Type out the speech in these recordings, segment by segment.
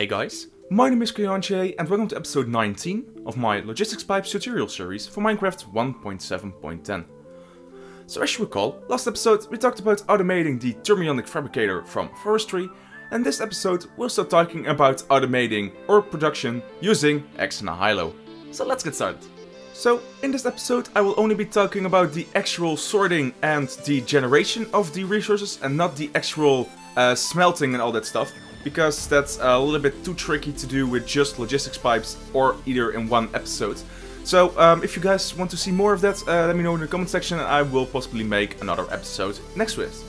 Hey guys, my name is Corjaantje and welcome to episode 19 of my Logistics Pipes tutorial series for Minecraft 1.7.10. So as you recall, last episode we talked about automating the thermionic fabricator from forestry and this episode we'll start talking about automating ore production using Ex Nihilo. So let's get started. So, in this episode I will only be talking about the actual sorting and the generation of the resources and not the actual uh, smelting and all that stuff because that's a little bit too tricky to do with just logistics pipes or either in one episode. So um, if you guys want to see more of that, uh, let me know in the comment section and I will possibly make another episode next it.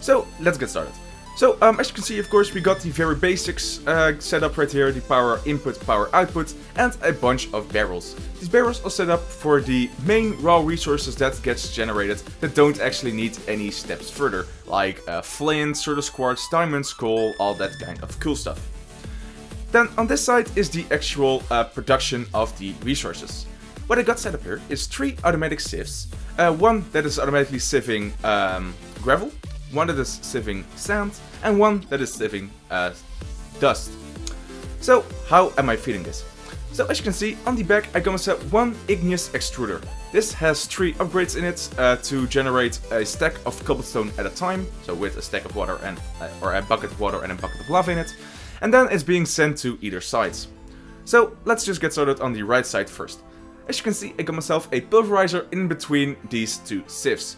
So let's get started. So um, as you can see, of course, we got the very basics uh, set up right here, the power input, power output, and a bunch of barrels. These barrels are set up for the main raw resources that gets generated that don't actually need any steps further, like uh, flint, sort of quartz, diamonds, coal, all that kind of cool stuff. Then on this side is the actual uh, production of the resources. What I got set up here is three automatic sieves. Uh, one that is automatically sieving um, gravel, one that is sieving sand, and one that is sieving uh, dust. So, how am I feeding this? So as you can see, on the back I got myself one igneous extruder. This has three upgrades in it uh, to generate a stack of cobblestone at a time, so with a stack of water and uh, or a bucket of water and a bucket of lava in it, and then it's being sent to either sides. So let's just get started on the right side first. As you can see, I got myself a pulverizer in between these two sieves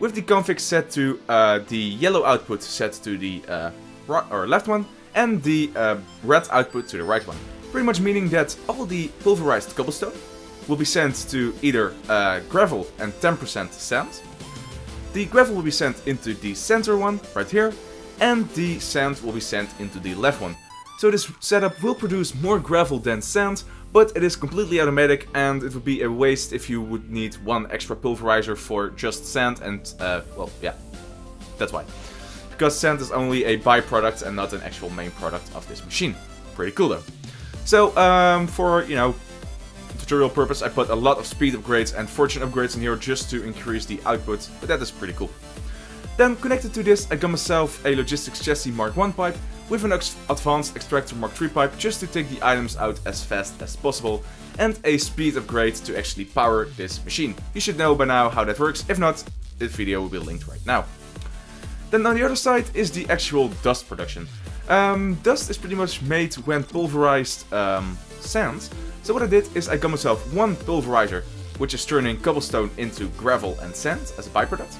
with the config set to uh, the yellow output set to the uh, right or left one and the uh, red output to the right one. Pretty much meaning that all the pulverized cobblestone will be sent to either uh, gravel and 10% sand. The gravel will be sent into the center one, right here, and the sand will be sent into the left one. So this setup will produce more gravel than sand, but it is completely automatic and it would be a waste if you would need one extra pulverizer for just sand and, uh, well, yeah, that's why. Because sand is only a byproduct and not an actual main product of this machine. Pretty cool though. So, um, for, you know, tutorial purpose, I put a lot of speed upgrades and fortune upgrades in here just to increase the output, but that is pretty cool. Then connected to this, I got myself a Logistics Chassis Mark 1 pipe with an Advanced Extractor Mark III pipe just to take the items out as fast as possible, and a speed upgrade to actually power this machine. You should know by now how that works, if not, this video will be linked right now. Then on the other side is the actual dust production. Um, dust is pretty much made when pulverized um, sand, so what I did is I got myself one pulverizer, which is turning cobblestone into gravel and sand as a byproduct.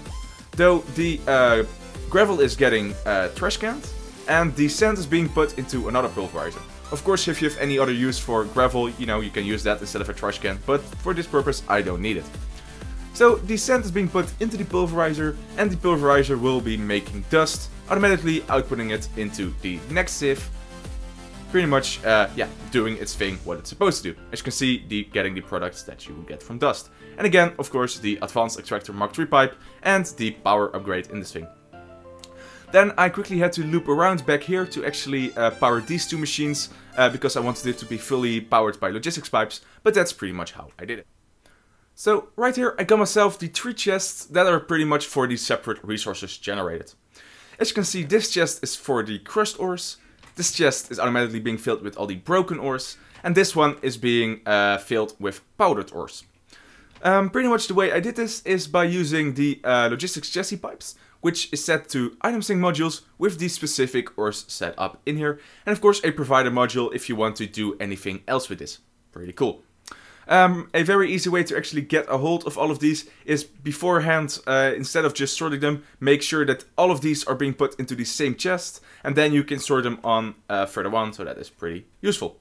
Though the uh, gravel is getting uh, trash canned, and the sand is being put into another pulverizer. Of course, if you have any other use for gravel, you know, you can use that instead of a trash can, but for this purpose I don't need it. So the sand is being put into the pulverizer, and the pulverizer will be making dust, automatically outputting it into the next sieve, pretty much, uh, yeah, doing its thing what it's supposed to do. As you can see, the getting the products that you get from dust. And again, of course, the Advanced Extractor Mark III pipe and the power upgrade in this thing. Then I quickly had to loop around back here to actually uh, power these two machines uh, because I wanted it to be fully powered by logistics pipes, but that's pretty much how I did it. So right here I got myself the three chests that are pretty much for the separate resources generated. As you can see this chest is for the crushed ores, this chest is automatically being filled with all the broken ores, and this one is being uh, filled with powdered ores. Um, pretty much the way I did this is by using the uh, logistics chassis pipes, which is set to item sink modules with the specific ores set up in here, and of course a provider module if you want to do anything else with this. Pretty cool. Um, a very easy way to actually get a hold of all of these is beforehand, uh, instead of just sorting them, make sure that all of these are being put into the same chest, and then you can sort them on uh, further on, so that is pretty useful.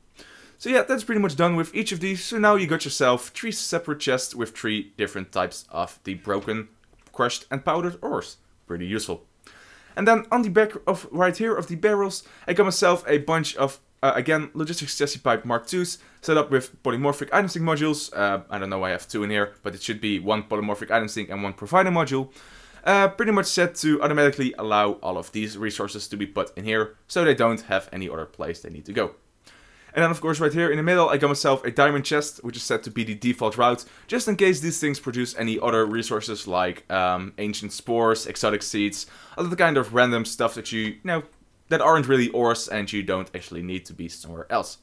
So yeah, that's pretty much done with each of these. So now you got yourself three separate chests with three different types of the broken, crushed and powdered ores. Pretty useful. And then on the back of right here of the barrels, I got myself a bunch of, uh, again, Logistics Chassis Pipe Mark IIs set up with polymorphic item sink modules. Uh, I don't know why I have two in here, but it should be one polymorphic item sink and one provider module. Uh, pretty much set to automatically allow all of these resources to be put in here, so they don't have any other place they need to go. And then of course right here in the middle I got myself a diamond chest, which is set to be the default route, just in case these things produce any other resources like um, ancient spores, exotic seeds, other kind of random stuff that you, you know, that aren't really ores and you don't actually need to be somewhere else.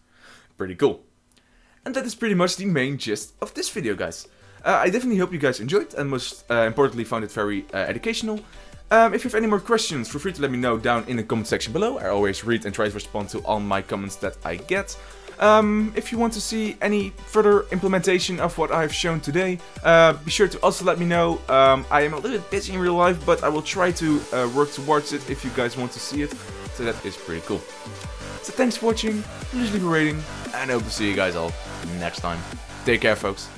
Pretty cool. And that is pretty much the main gist of this video, guys. Uh, I definitely hope you guys enjoyed and most uh, importantly found it very uh, educational. Um, if you have any more questions, feel free to let me know down in the comment section below. I always read and try to respond to all my comments that I get. Um, if you want to see any further implementation of what I've shown today, uh, be sure to also let me know. Um, I am a little bit busy in real life, but I will try to uh, work towards it if you guys want to see it. So that is pretty cool. So thanks for watching, please leave a rating, and I hope to see you guys all next time. Take care, folks.